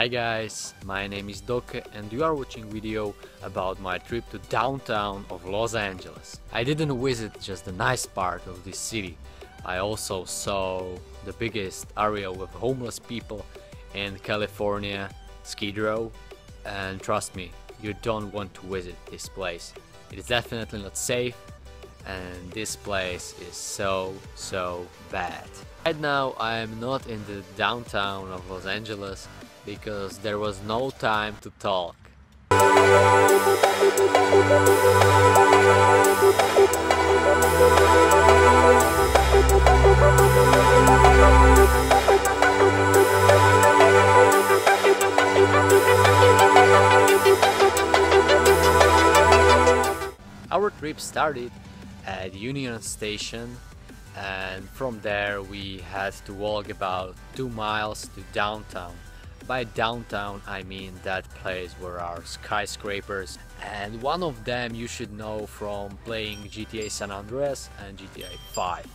Hi guys, my name is Doke and you are watching video about my trip to downtown of Los Angeles. I didn't visit just the nice part of this city, I also saw the biggest area with homeless people in California, Skid Row, and trust me, you don't want to visit this place. It is definitely not safe and this place is so so bad. Right now I am not in the downtown of Los Angeles because there was no time to talk. Our trip started at Union Station and from there we had to walk about 2 miles to downtown. By downtown I mean that place where are skyscrapers and one of them you should know from playing GTA San Andreas and GTA 5.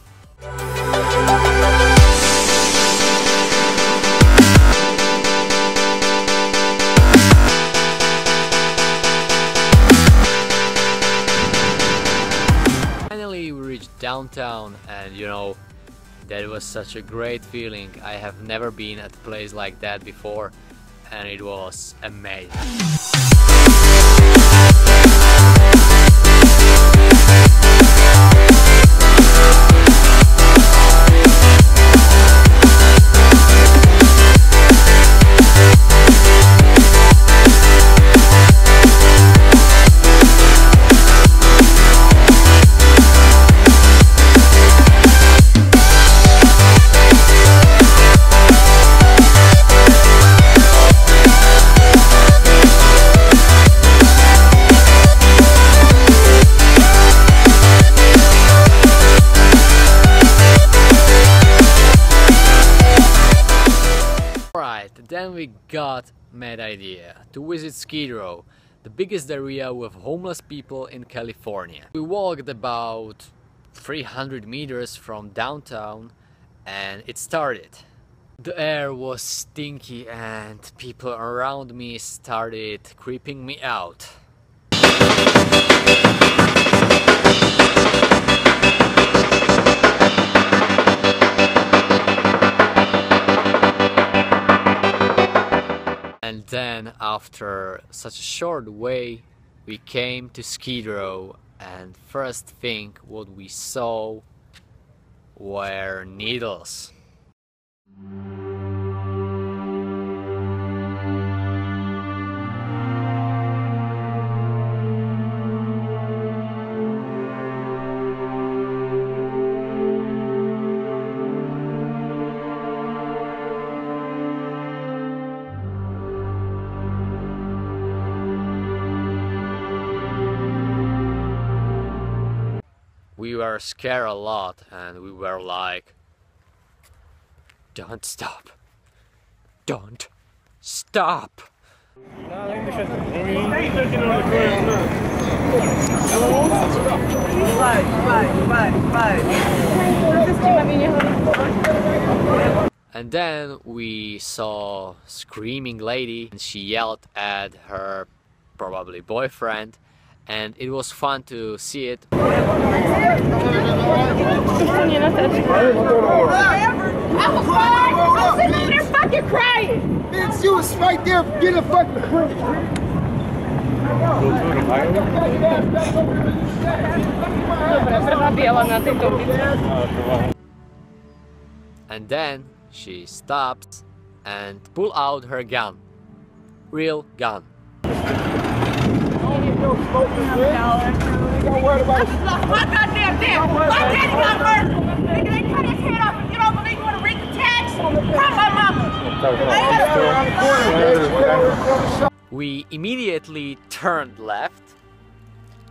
Finally we reached downtown and you know that was such a great feeling. I have never been at a place like that before and it was amazing. Then we got mad idea to visit Skid Row, the biggest area with homeless people in California. We walked about 300 meters from downtown and it started. The air was stinky and people around me started creeping me out. After such a short way we came to Skid Row and first thing what we saw were needles. We were scared a lot and we were like Don't stop. Don't stop. And then we saw screaming lady and she yelled at her probably boyfriend and it was fun to see it. I was crying. I was sitting there fucking crying. Bitch, you was right there getting a fucking. And then she stops and pull out her gun. Real gun. Don't worry about it. My goddamn damn. My daddy got murdered. Nigga, they cut his head off. You don't believe you want to read the text? Call my mama. We immediately turned left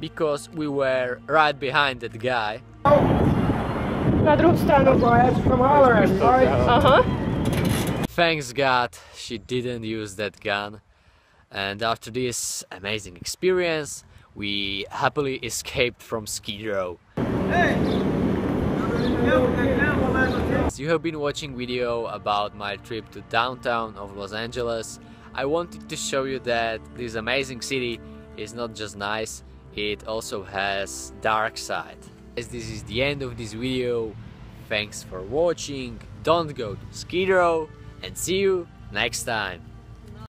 because we were right behind that guy. Na druhou stranu. So I had to come holler at me, right? Aha. Thanks God she didn't use that gun. And after this amazing experience, we happily escaped from Skid Row. You have been watching video about my trip to downtown of Los Angeles. I wanted to show you that this amazing city is not just nice, it also has dark side. As this is the end of this video, thanks for watching, don't go to Skid Row and see you next time.